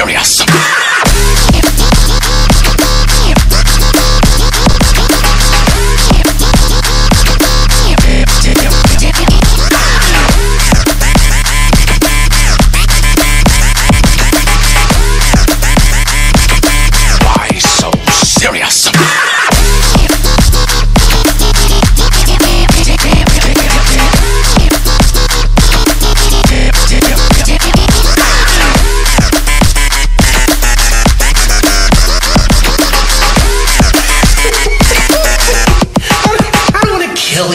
serious.